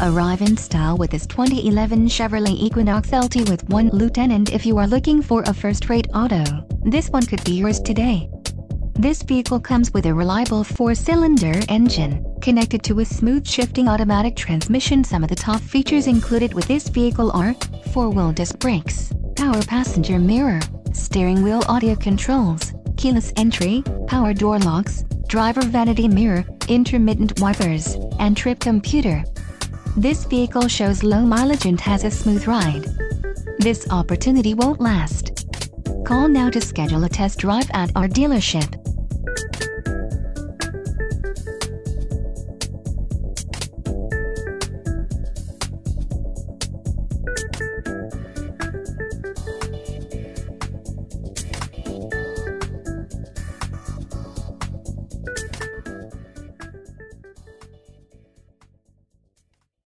Arrive in style with this 2011 Chevrolet Equinox LT with one lieutenant if you are looking for a first-rate auto. This one could be yours today. This vehicle comes with a reliable four-cylinder engine, connected to a smooth shifting automatic transmission. Some of the top features included with this vehicle are four-wheel disc brakes, power passenger mirror, steering wheel audio controls, keyless entry, power door locks, driver vanity mirror, intermittent wipers, and trip computer. This vehicle shows low mileage and has a smooth ride. This opportunity won't last. Call now to schedule a test drive at our dealership.